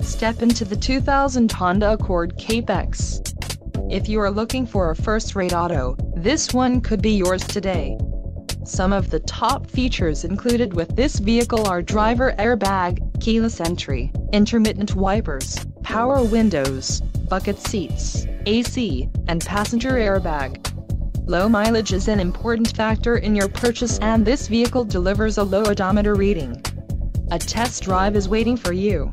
Step into the 2000 Honda Accord Cape-X. If you are looking for a first-rate auto, this one could be yours today. Some of the top features included with this vehicle are driver airbag, keyless entry, intermittent wipers, power windows, bucket seats, AC, and passenger airbag. Low mileage is an important factor in your purchase and this vehicle delivers a low odometer reading. A test drive is waiting for you.